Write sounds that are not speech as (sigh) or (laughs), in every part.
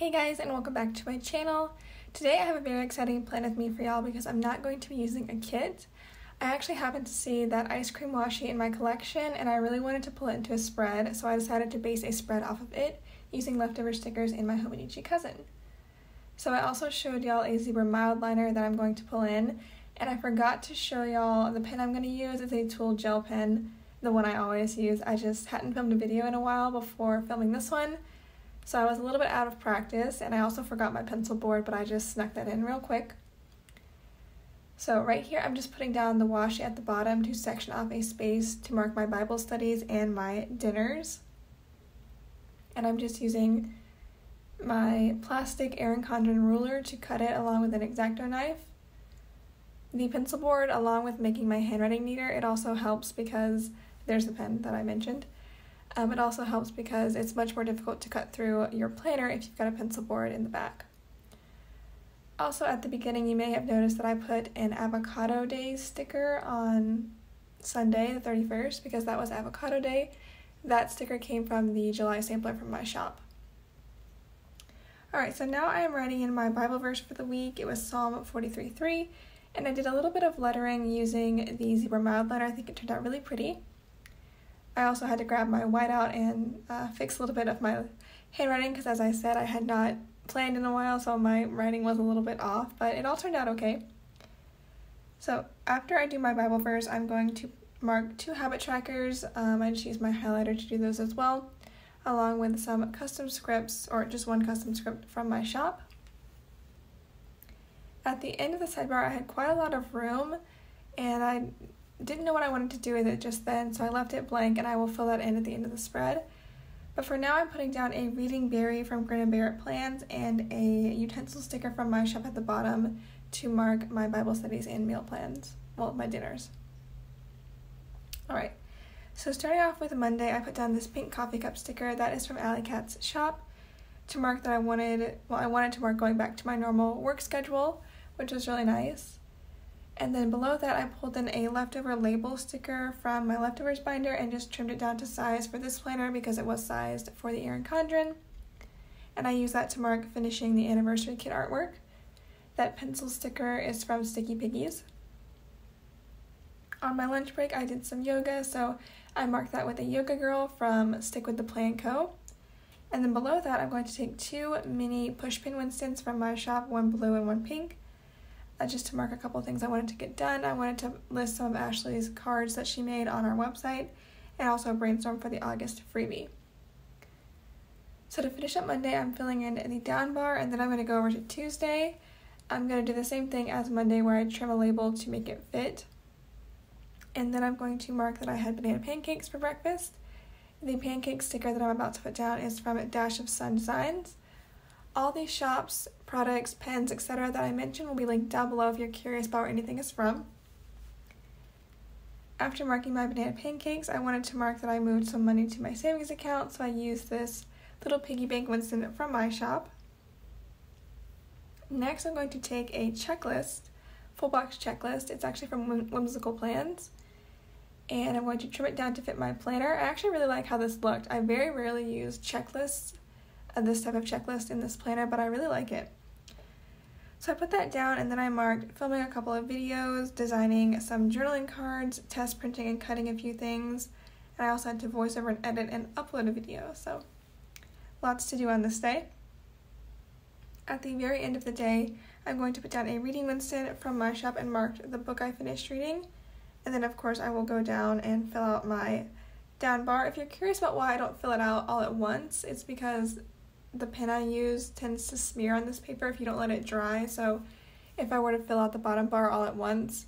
Hey guys and welcome back to my channel. Today I have a very exciting plan with me for y'all because I'm not going to be using a kit. I actually happened to see that ice cream washi in my collection and I really wanted to pull it into a spread so I decided to base a spread off of it using leftover stickers in my Hobonichi cousin. So I also showed y'all a zebra mildliner that I'm going to pull in and I forgot to show y'all the pen I'm going to use is a TUL gel pen, the one I always use. I just hadn't filmed a video in a while before filming this one so I was a little bit out of practice and I also forgot my pencil board, but I just snuck that in real quick. So right here, I'm just putting down the washi at the bottom to section off a space to mark my Bible studies and my dinners. And I'm just using my plastic Erin Condren ruler to cut it along with an X-Acto knife. The pencil board, along with making my handwriting neater, it also helps because there's the pen that I mentioned. Um, it also helps because it's much more difficult to cut through your planner if you've got a pencil board in the back. Also at the beginning you may have noticed that I put an avocado day sticker on Sunday the 31st because that was avocado day. That sticker came from the July sampler from my shop. Alright, so now I am writing in my Bible verse for the week. It was Psalm 43.3 and I did a little bit of lettering using the zebra mildliner. I think it turned out really pretty. I also had to grab my whiteout and uh, fix a little bit of my handwriting because, as I said, I had not planned in a while, so my writing was a little bit off, but it all turned out okay. So after I do my Bible verse, I'm going to mark two habit trackers. Um, I just use my highlighter to do those as well, along with some custom scripts, or just one custom script from my shop. At the end of the sidebar, I had quite a lot of room, and I didn't know what I wanted to do with it just then, so I left it blank and I will fill that in at the end of the spread. But for now, I'm putting down a reading berry from Grin and Bear It Plans and a utensil sticker from my shop at the bottom to mark my Bible studies and meal plans, well, my dinners. Alright, so starting off with Monday, I put down this pink coffee cup sticker that is from Alley Cat's shop to mark that I wanted, well, I wanted to mark going back to my normal work schedule, which was really nice. And then below that, I pulled in a leftover label sticker from my leftovers binder and just trimmed it down to size for this planner because it was sized for the Erin Condren. And I use that to mark finishing the anniversary kit artwork. That pencil sticker is from Sticky Piggies. On my lunch break, I did some yoga, so I marked that with a Yoga Girl from Stick with the Plan Co. And then below that, I'm going to take two mini pushpin Winstons from my shop, one blue and one pink, Uh, just to mark a couple things I wanted to get done. I wanted to list some of Ashley's cards that she made on our website and also brainstorm for the August freebie. So to finish up Monday, I'm filling in the down bar and then I'm going to go over to Tuesday. I'm going to do the same thing as Monday where I trim a label to make it fit. And then I'm going to mark that I had banana pancakes for breakfast. The pancake sticker that I'm about to put down is from Dash of Sun Designs. All these shops, products, pens, etc. that I mentioned will be linked down below if you're curious about where anything is from. After marking my banana pancakes, I wanted to mark that I moved some money to my savings account, so I used this little piggy bank Winston from my shop. Next, I'm going to take a checklist, full box checklist. It's actually from Whimsical Plans. And I'm going to trim it down to fit my planner. I actually really like how this looked. I very rarely use checklists this type of checklist in this planner, but I really like it. So I put that down and then I marked filming a couple of videos, designing some journaling cards, test printing and cutting a few things, and I also had to voiceover and edit and upload a video, so lots to do on this day. At the very end of the day, I'm going to put down a reading Winston from my shop and marked the book I finished reading. And then of course I will go down and fill out my down bar. If you're curious about why I don't fill it out all at once, it's because the pen I use tends to smear on this paper if you don't let it dry. So if I were to fill out the bottom bar all at once,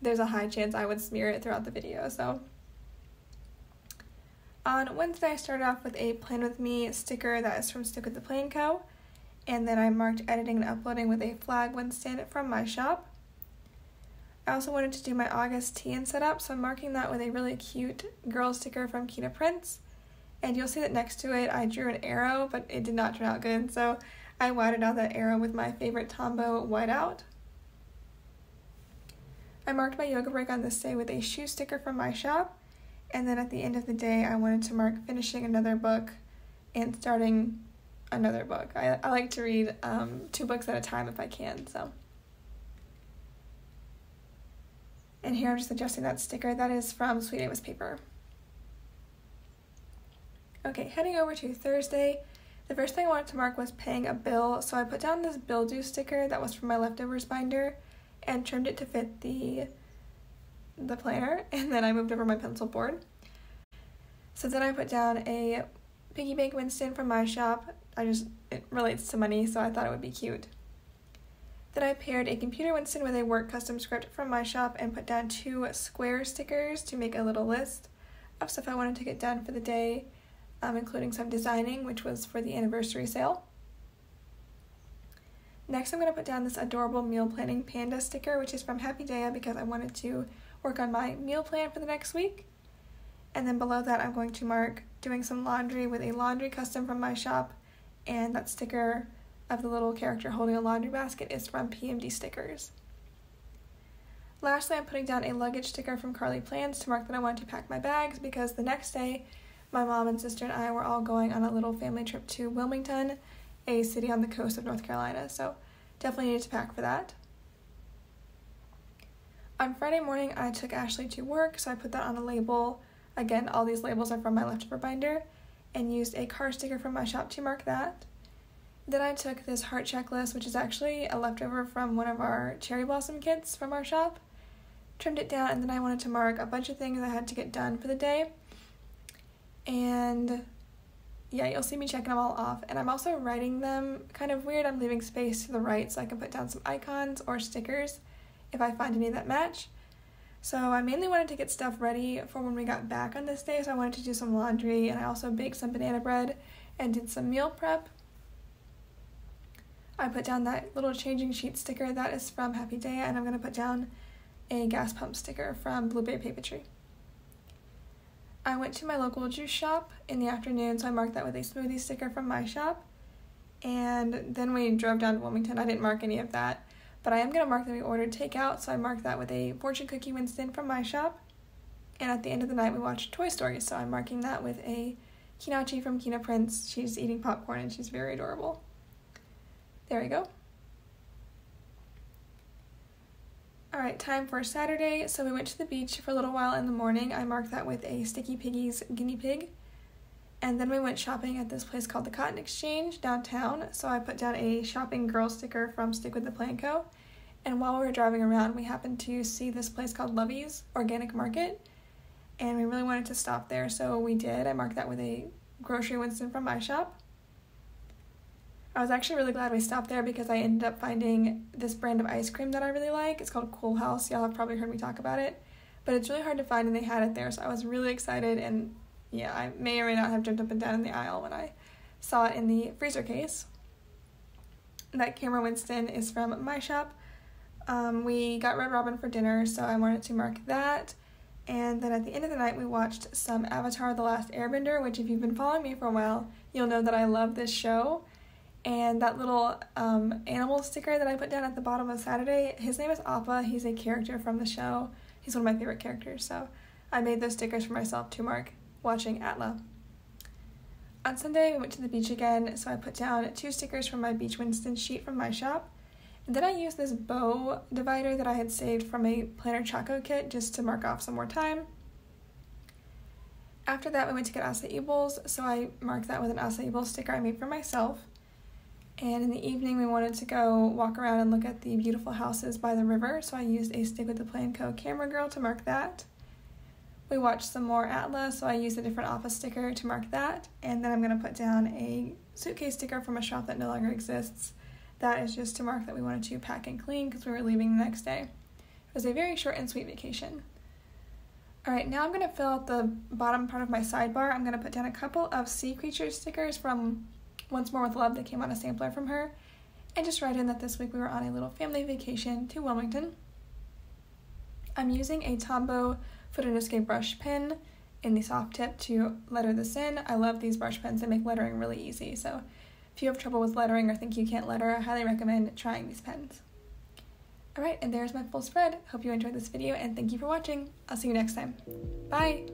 there's a high chance I would smear it throughout the video. So on Wednesday, I started off with a Plan With Me sticker that is from Stick With The Plan Co. And then I marked editing and uploading with a flag Winston from my shop. I also wanted to do my August tea and setup, so I'm marking that with a really cute girl sticker from Keena Prints. And you'll see that next to it I drew an arrow, but it did not turn out good, so I whited out that arrow with my favorite Tombow whiteout. I marked my yoga break on this day with a shoe sticker from my shop, and then at the end of the day I wanted to mark finishing another book and starting another book. I, I like to read um, two books at a time if I can, so. And here I'm just adjusting that sticker. That is from Sweet Ava's Paper. Okay, heading over to Thursday. The first thing I wanted to mark was paying a bill, so I put down this bill due sticker that was from my leftovers binder and trimmed it to fit the the planner, (laughs) and then I moved over my pencil board. So then I put down a piggy bank Winston from my shop. I just, it relates to money, so I thought it would be cute. Then I paired a computer Winston with a work custom script from my shop and put down two square stickers to make a little list of stuff I wanted to get done for the day, um, including some designing, which was for the anniversary sale. Next, I'm going to put down this adorable meal planning panda sticker, which is from Happy Daya because I wanted to work on my meal plan for the next week. And then below that, I'm going to mark doing some laundry with a laundry custom from my shop. And that sticker of the little character holding a laundry basket is from PMD Stickers. Lastly, I'm putting down a luggage sticker from Carlea Plans to mark that I want to pack my bags because the next day, my mom and sister and I were all going on a little family trip to Wilmington, a city on the coast of North Carolina. So definitely needed to pack for that. On Friday morning, I took Ashley to work, so I put that on a label. Again, all these labels are from my leftover binder, and used a car sticker from my shop to mark that. Then I took this heart checklist, which is actually a leftover from one of our cherry blossom kits from our shop, trimmed it down, and then I wanted to mark a bunch of things I had to get done for the day. And yeah, you'll see me checking them all off. And I'm also writing them kind of weird. I'm leaving space to the right so I can put down some icons or stickers if I find any that match. So I mainly wanted to get stuff ready for when we got back on this day, so I wanted to do some laundry and I also baked some banana bread and did some meal prep. I put down that little changing sheet sticker that is from Happy Day and I'm going to put down a gas pump sticker from Blueberry Papeterie. I went to my local juice shop in the afternoon, so I marked that with a smoothie sticker from my shop. And then we drove down to Wilmington. I didn't mark any of that. But I am going to mark that we ordered takeout, so I marked that with a fortune cookie Winston from my shop. And at the end of the night, we watched Toy Story, so I'm marking that with a Kinachi from Keena Prints. She's eating popcorn and she's very adorable. There we go. Alright, time for Saturday. So we went to the beach for a little while in the morning. I marked that with a Sticky Piggies guinea pig. And then we went shopping at this place called the Cotton Exchange downtown. So I put down a shopping girl sticker from Stick with the Plan Co. And while we were driving around, we happened to see this place called Lovey's Organic Market. And we really wanted to stop there, so we did. I marked that with a grocery Winston from my shop. I was actually really glad we stopped there because I ended up finding this brand of ice cream that I really like. It's called Coolhaus. Y'all have probably heard me talk about it. But it's really hard to find, and they had it there, so I was really excited and yeah, I may or may not have jumped up and down in the aisle when I saw it in the freezer case. That camera Winston is from my shop. Um, we got Red Robin for dinner, so I wanted to mark that. And then at the end of the night, we watched some Avatar The Last Airbender, which, if you've been following me for a while, you'll know that I love this show. And that little um, animal sticker that I put down at the bottom of Saturday, his name is Appa. He's a character from the show. He's one of my favorite characters, so I made those stickers for myself to mark watching Atla. On Sunday, we went to the beach again, so I put down two stickers from my Beach Winston sheet from my shop. And then I used this bow divider that I had saved from a Planner Choco kit just to mark off some more time. After that, we went to get acai bowls, so I marked that with an acai bowl sticker I made for myself. And in the evening, we wanted to go walk around and look at the beautiful houses by the river, so I used a Stick with the Plan Co. camera girl to mark that. We watched some more Atlas, so I used a different office sticker to mark that. And then I'm going to put down a suitcase sticker from a shop that no longer exists. That is just to mark that we wanted to pack and clean because we were leaving the next day. It was a very short and sweet vacation. Alright, now I'm going to fill out the bottom part of my sidebar. I'm going to put down a couple of sea creature stickers from Once More with Love that came on a sampler from her. And just write in that this week we were on a little family vacation to Wilmington. I'm using a Tombow Fudenosuke brush pen in the soft tip to letter this in. I love these brush pens, they make lettering really easy. So if you have trouble with lettering or think you can't letter, I highly recommend trying these pens. Alright, and there's my full spread. Hope you enjoyed this video and thank you for watching. I'll see you next time. Bye!